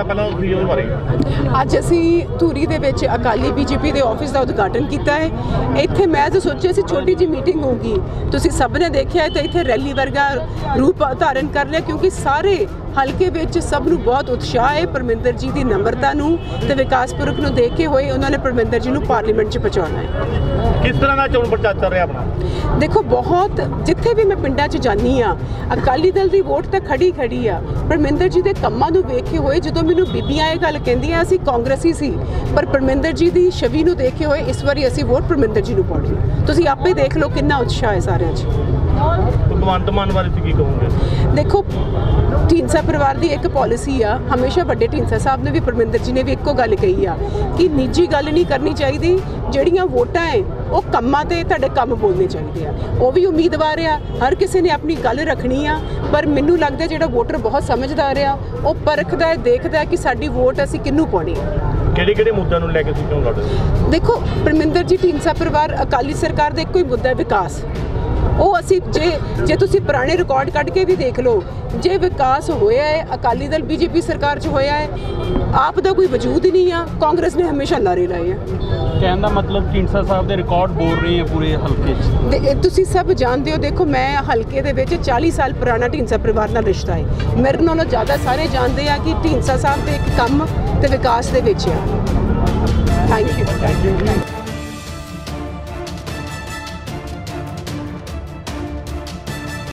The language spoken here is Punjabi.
ਕੀਤਾ ਪਹਿਲਾਂ ਤੁਸੀਂ ਬਾਰੇ? ਅੱਜ ਅਸੀਂ ਧੂਰੀ ਦੇ ਵਿੱਚ ਅਕਾਲੀ ਬੀਜੇਪੀ ਦੇ ਆਫਿਸ ਦਾ ਉਦਘਾਟਨ ਕੀਤਾ ਹੈ। ਇੱਥੇ ਮੈਂ ਤਾਂ ਸੋਚਿਆ ਸੀ, ਛੋਟੀ ਜਿਹੀ ਮੀਟਿੰਗ ਹੋਊਗੀ। ਤੁਸੀਂ ਸਭ ਨੇ ਦੇਖਿਆ ਹੈ ਤਾਂ ਇੱਥੇ ਰੈਲੀ ਵਰਗਾ ਰੂਪ ਧਾਰਨ ਕਰ ਲਿਆ, ਕਿਉਂਕਿ ਸਾਰੇ ਹਲਕੇ ਵਿੱਚ ਸਭ ਨੂੰ ਬਹੁਤ ਉਤਸ਼ਾਹ ਹੈ ਪਰਮਿੰਦਰ ਜੀ ਦੀ ਨੰਬਰਤਾ ਨੂੰ ਤੇ ਵਿਕਾਸ ਪੁਰਖ ਨੂੰ ਦੇਖ ਕੇ ਹੋਏ ਉਹਨਾਂ ਨੇ ਪਰਮਿੰਦਰ ਜੀ ਨੂੰ ਪਾਰਲੀਮੈਂਟ 'ਚ ਪਹੁੰਚਾਉਣਾ ਹੈ। ਕਿਸ ਤਰ੍ਹਾਂ ਦਾ ਚੋਣ ਪ੍ਰਚਾਰ ਚੱਲ ਰਿਹਾ ਆਪਣਾ? ਦੇਖੋ ਬਹੁਤ ਜਿੱਥੇ ਵੀ ਮੈਂ ਪਿੰਡਾਂ 'ਚ ਜਾਂਦੀ ਆ ਅਕਾਲੀ ਦਲ ਦੀ ਵੋਟ ਤਾਂ ਖੜੀ ਖੜੀ ਆ। ਪਰਮਿੰਦਰ ਜੀ ਦੇ ਕੰਮਾਂ ਨੂੰ ਵੇਖੇ ਹੋਏ ਜਦੋਂ ਮੈਨੂੰ ਬੀਬੀਆਂ ਇਹ ਗੱਲ ਕਹਿੰਦੀਆਂ ਅਸੀਂ ਕਾਂਗਰਸੀ ਸੀ ਪਰ ਪਰਮਿੰਦਰ ਜੀ ਦੀ ਛਵੀ ਨੂੰ ਦੇਖੇ ਹੋਏ ਇਸ ਵਾਰੀ ਅਸੀਂ ਵੋਟ ਪਰਮਿੰਦਰ ਜੀ ਨੂੰ ਪਾਉਣੀ। ਤੁਸੀਂ ਆਪੇ ਦੇਖ ਲਓ ਕਿੰਨਾ ਉਤਸ਼ਾਹ ਹੈ ਸਾਰਿਆਂ 'ਚ। ਭਗਵੰਤ ਮਾਨ ਬਾਰੇ ਤੁਸੀਂ ਕੀ ਕਹੋਗੇ? ਦੇਖੋ ਢੀਂਸਾ ਪਰਿਵਾਰ ਦੀ ਇੱਕ ਪਾਲਿਸੀ ਆ। ਹਮੇਸ਼ਾ ਵੱਡੇ ਢੀਂਸਾ ਸਾਹਿਬ ਨੇ ਵੀ ਪਰਮਿੰਦਰ ਜੀ ਨੇ ਵੀ ਇੱਕੋ ਗੱਲ ਕਹੀ ਆ ਕਿ ਨਿੱਜੀ ਗੱਲ ਨਹੀਂ ਕਰਨੀ ਚਾਹੀਦੀ। ਜਿਹੜੀਆਂ ਵੋਟਾਂ ਹੈ ਉਹ ਕੰਮਾਂ ਤੇ ਤੁਹਾਡੇ ਕੰਮ ਬੋਲਣੇ ਚਾਹੀਦੇ ਆ। ਉਹ ਵੀ ਉਮੀਦਵਾਰ ਆ ਹਰ ਕਿਸੇ ਨੇ ਆਪਣੀ ਗੱਲ ਰੱਖਣੀ ਆ ਪਰ ਮੈਨੂੰ ਲੱਗਦਾ ਜਿਹੜਾ ਵੋਟਰ ਬਹੁਤ ਸਮਝਦਾਰ ਆ ਉਹ ਪਰਖਦਾ ਹੈ ਦੇਖਦਾ ਕਿ ਸਾਡੀ ਵੋਟ ਅਸੀਂ ਕਿਹਨੂੰ ਪਾਉਣੀ ਹੈ ਕਿਹੜੇ ਕਿਹੜੇ ਮੁੱਦਿਆਂ ਨੂੰ ਲੈ ਕੇ ਤੁਸੀਂ ਚੋਣ ਲੜਦੇ ਦੇਖੋ ਪਰਮਿੰਦਰ ਜੀ ਢੀਂਸਾ ਪਰਿਵਾਰ ਅਕਾਲੀ ਸਰਕਾਰ ਦਾ ਇੱਕੋ ਹੀ ਮੁੱਦਾ ਹੈ ਵਿਕਾਸ। ਉਹ ਅਸੀਂ ਜੇ ਜੇ ਤੁਸੀਂ ਪੁਰਾਣੇ ਰਿਕਾਰਡ ਕੱਢ ਕੇ ਵੀ ਦੇਖ ਲਓ ਜੇ ਵਿਕਾਸ ਹੋਇਆ ਹੈ ਅਕਾਲੀ ਦਲ ਬੀਜੇਪੀ ਸਰਕਾਰ 'ਚ ਹੋਇਆ ਹੈ ਆਪ ਦਾ ਕੋਈ ਵਜੂਦ ਹੀ ਨਹੀਂ ਆ ਕਾਂਗਰਸ ਨੇ ਹਮੇਸ਼ਾ ਲਾਰੇ ਲਾਏ ਆ। ਕਹਿਣ ਦਾ ਮਤਲਬ ਢੀਂਡਸਾ ਸਾਹਿਬ ਦੇ ਰਿਕਾਰਡ ਬੋਲ ਰਹੇ ਆ ਪੂਰੇ ਹਲਕੇ 'ਚ। ਤੁਸੀਂ ਸਭ ਜਾਣਦੇ ਹੋ ਦੇਖੋ ਮੈਂ ਹਲਕੇ ਦੇ ਵਿੱਚ 40 ਸਾਲ ਪੁਰਾਣਾ ਢੀਂਸਾ ਪਰਿਵਾਰ ਨਾਲ ਰਿਸ਼ਤਾ ਹੈ। ਮੇਰੇ ਨਾਲੋਂ ਜ਼ਿਆਦਾ ਸਾਰੇ ਜਾਣਦੇ ਆ ਕਿ ਢੀਂਸਾ ਸਾਹਿਬ ਦੇ ਇੱਕ ਕੰਮ ਤੇ ਵਿਕਾਸ ਦੇ ਵਿੱਚ ਆ। Thank you